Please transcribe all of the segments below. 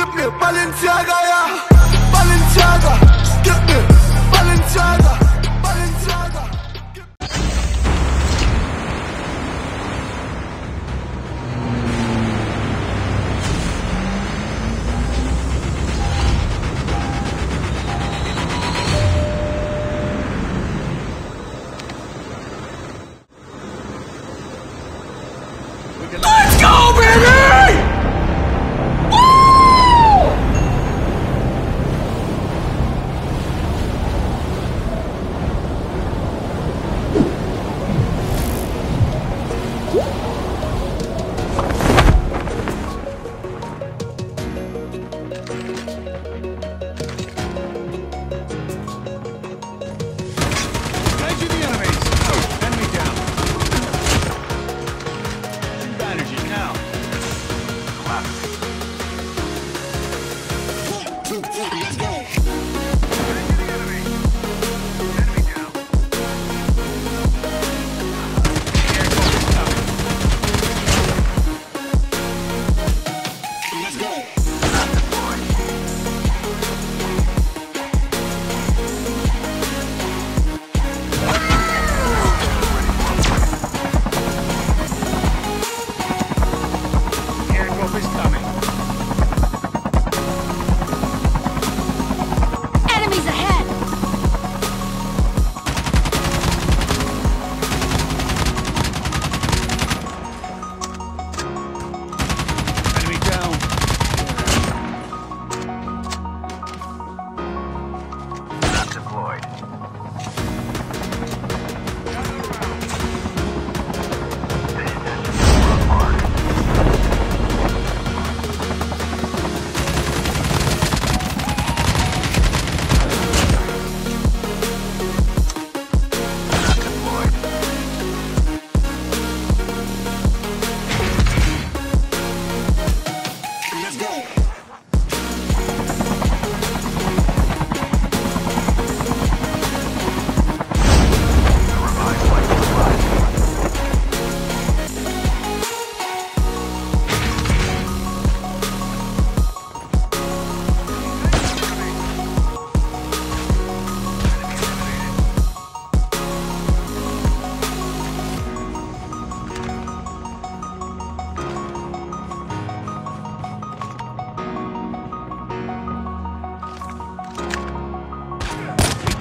gib me Balenciaga, ja. Balenciaga, mir Balenciaga, Balenciaga.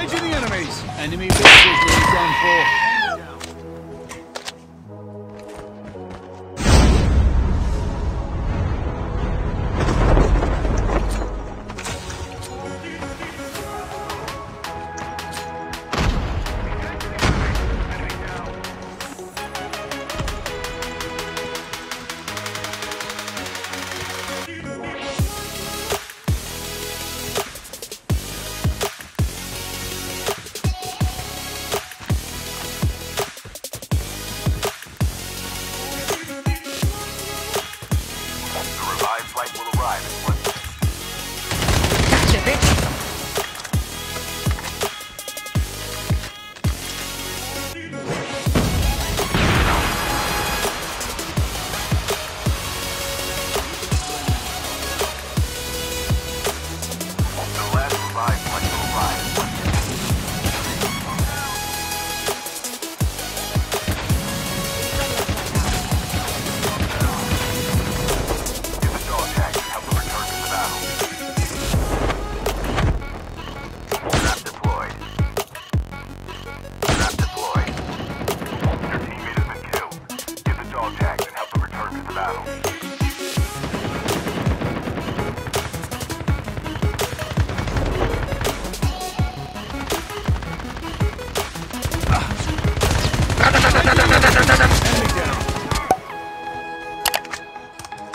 Engaging the enemies! Enemy vehicles will be done for.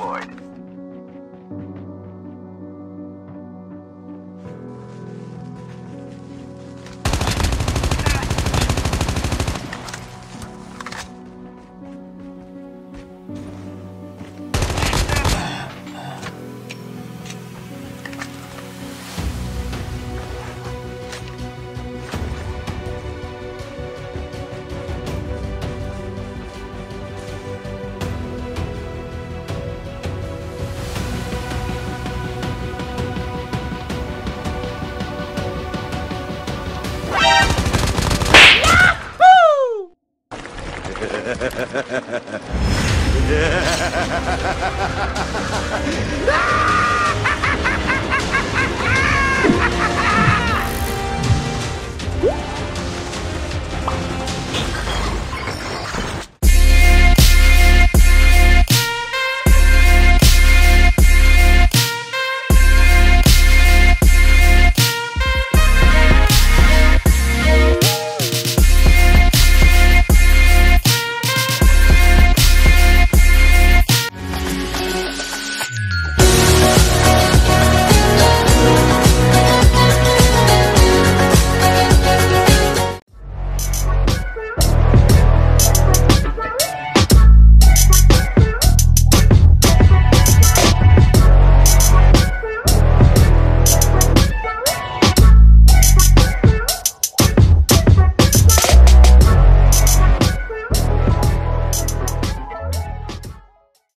deployed.